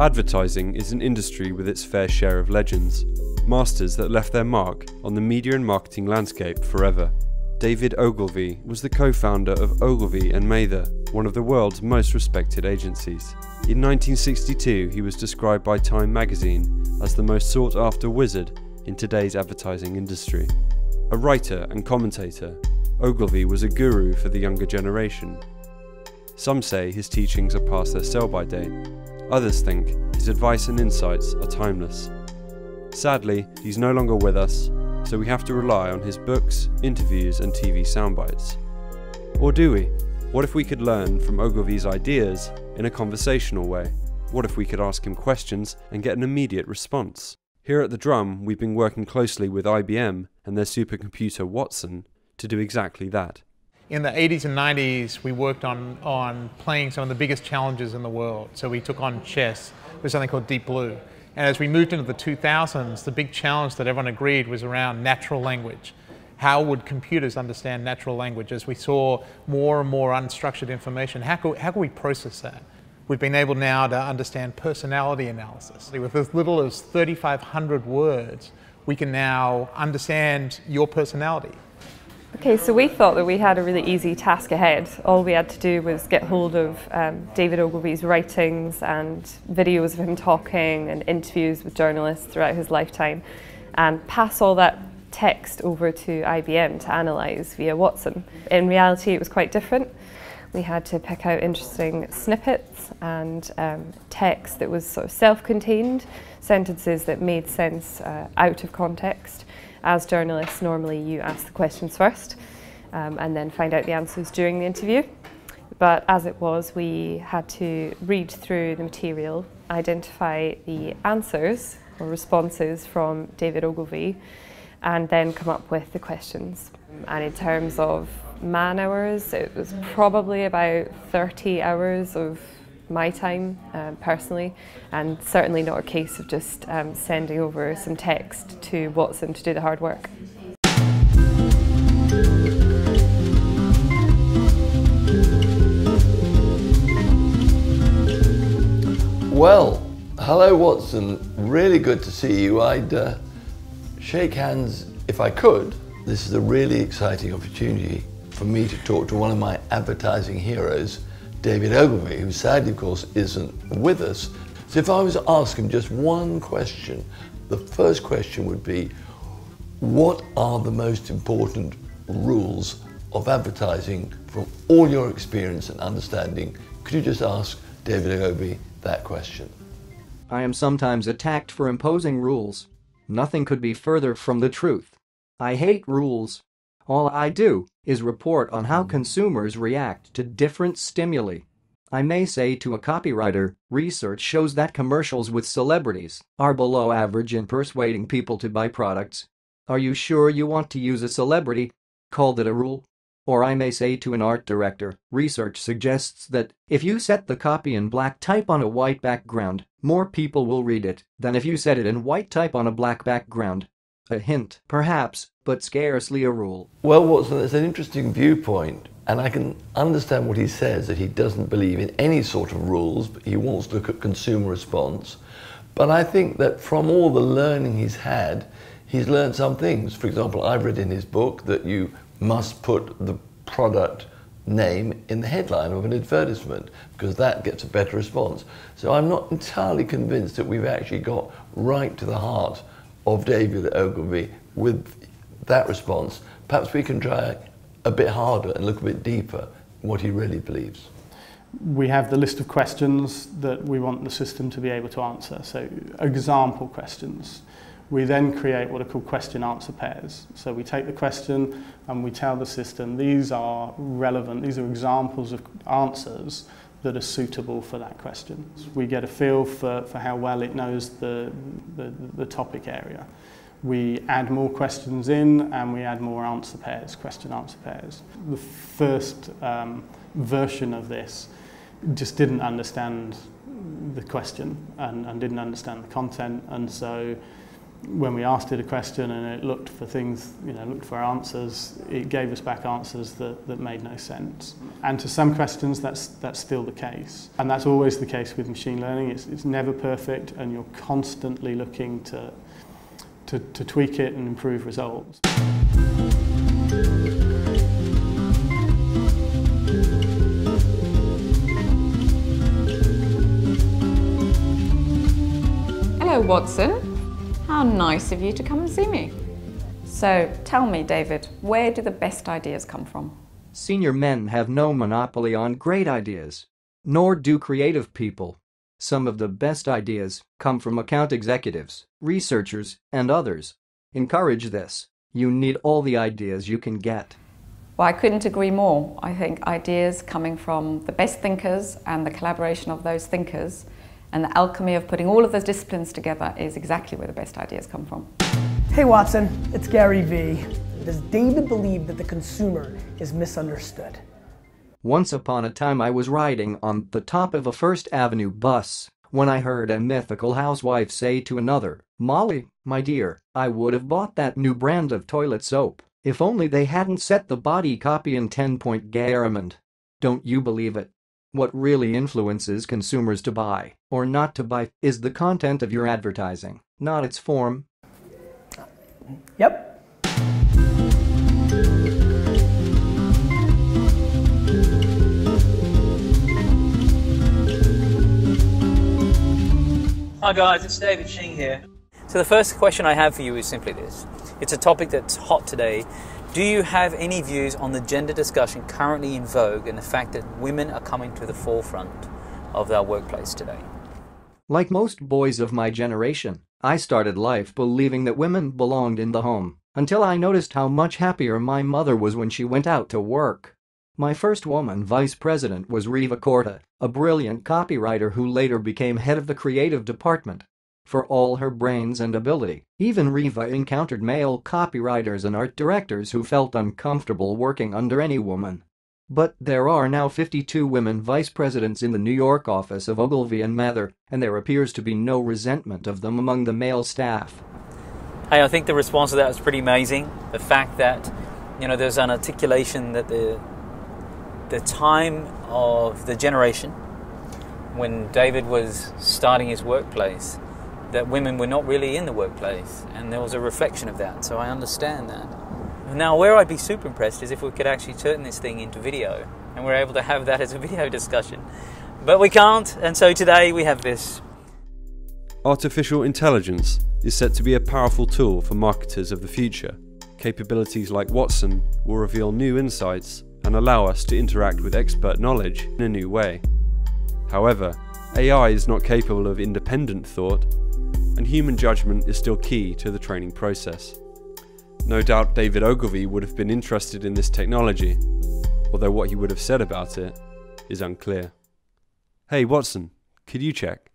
Advertising is an industry with its fair share of legends, masters that left their mark on the media and marketing landscape forever. David Ogilvy was the co-founder of Ogilvy and Mather, one of the world's most respected agencies. In 1962, he was described by Time magazine as the most sought-after wizard in today's advertising industry. A writer and commentator, Ogilvy was a guru for the younger generation. Some say his teachings are past their sell-by date. Others think his advice and insights are timeless. Sadly, he's no longer with us, so we have to rely on his books, interviews, and TV soundbites. Or do we? What if we could learn from Ogilvy's ideas in a conversational way? What if we could ask him questions and get an immediate response? Here at the Drum, we've been working closely with IBM and their supercomputer Watson to do exactly that. In the 80s and 90s, we worked on, on playing some of the biggest challenges in the world. So we took on chess with something called Deep Blue. And as we moved into the 2000s, the big challenge that everyone agreed was around natural language. How would computers understand natural language? As we saw more and more unstructured information, how could, how could we process that? We've been able now to understand personality analysis. With as little as 3,500 words, we can now understand your personality. Okay, so we thought that we had a really easy task ahead. All we had to do was get hold of um, David Ogilvy's writings and videos of him talking and interviews with journalists throughout his lifetime and pass all that text over to IBM to analyse via Watson. In reality, it was quite different. We had to pick out interesting snippets and um, text that was sort of self-contained, sentences that made sense uh, out of context as journalists, normally you ask the questions first um, and then find out the answers during the interview. But as it was, we had to read through the material, identify the answers or responses from David Ogilvy, and then come up with the questions. And in terms of man hours, it was probably about 30 hours of my time um, personally, and certainly not a case of just um, sending over some text to Watson to do the hard work. Well, hello Watson, really good to see you. I'd uh, shake hands if I could. This is a really exciting opportunity for me to talk to one of my advertising heroes, David Ogilvy, who sadly, of course, isn't with us. So if I was to ask him just one question, the first question would be, what are the most important rules of advertising from all your experience and understanding? Could you just ask David Ogilvy that question? I am sometimes attacked for imposing rules. Nothing could be further from the truth. I hate rules. All I do is report on how mm-hmm. consumers react to different stimuli. I may say to a copywriter, research shows that commercials with celebrities are below average in persuading people to buy products. Are you sure you want to use a celebrity? Called it a rule. Or I may say to an art director, research suggests that if you set the copy in black type on a white background, more people will read it than if you set it in white type on a black background. A hint, perhaps, but scarcely a rule. Well, Watson, it's an interesting viewpoint, and I can understand what he says that he doesn't believe in any sort of rules, but he wants to look at consumer response. But I think that from all the learning he's had, he's learned some things. For example, I've read in his book that you must put the product name in the headline of an advertisement because that gets a better response. So I'm not entirely convinced that we've actually got right to the heart of David Ogilvy with that response, perhaps we can try a bit harder and look a bit deeper what he really believes. We have the list of questions that we want the system to be able to answer. So example questions. We then create what are called question answer pairs. So we take the question and we tell the system these are relevant, these are examples of answers that are suitable for that question. We get a feel for, for how well it knows the, the, the topic area. We add more questions in and we add more answer pairs, question answer pairs. The first um, version of this just didn't understand the question and, and didn't understand the content and so when we asked it a question and it looked for things, you know, looked for answers, it gave us back answers that, that made no sense. And to some questions, that's, that's still the case. And that's always the case with machine learning. It's, it's never perfect and you're constantly looking to, to, to tweak it and improve results. Hello, Watson. How nice of you to come and see me. So tell me, David, where do the best ideas come from? Senior men have no monopoly on great ideas, nor do creative people. Some of the best ideas come from account executives, researchers, and others. Encourage this. You need all the ideas you can get. Well, I couldn't agree more. I think ideas coming from the best thinkers and the collaboration of those thinkers and the alchemy of putting all of those disciplines together is exactly where the best ideas come from. Hey Watson, it's Gary Vee. Does David believe that the consumer is misunderstood? Once upon a time I was riding on the top of a First Avenue bus when I heard a mythical housewife say to another, Molly, my dear, I would have bought that new brand of toilet soap if only they hadn't set the body copy in 10-point Garamond. Don't you believe it? What really influences consumers to buy or not to buy is the content of your advertising, not its form. Yep. Hi guys, it's David Shing here. So the first question I have for you is simply this. It's a topic that's hot today do you have any views on the gender discussion currently in vogue and the fact that women are coming to the forefront of our workplace today? Like most boys of my generation, I started life believing that women belonged in the home, until I noticed how much happier my mother was when she went out to work. My first woman vice president was Reva Korda, a brilliant copywriter who later became head of the creative department for all her brains and ability. Even Reva encountered male copywriters and art directors who felt uncomfortable working under any woman. But there are now 52 women vice presidents in the New York office of Ogilvy and Mather, and there appears to be no resentment of them among the male staff. Hey, I think the response to that was pretty amazing. The fact that, you know, there's an articulation that the the time of the generation when David was starting his workplace that women were not really in the workplace, and there was a reflection of that. So I understand that. Now, where I'd be super impressed is if we could actually turn this thing into video, and we're able to have that as a video discussion. But we can't, and so today we have this. Artificial intelligence is set to be a powerful tool for marketers of the future. Capabilities like Watson will reveal new insights and allow us to interact with expert knowledge in a new way. However, AI is not capable of independent thought and human judgment is still key to the training process. No doubt David Ogilvy would have been interested in this technology, although what he would have said about it is unclear. Hey Watson, could you check?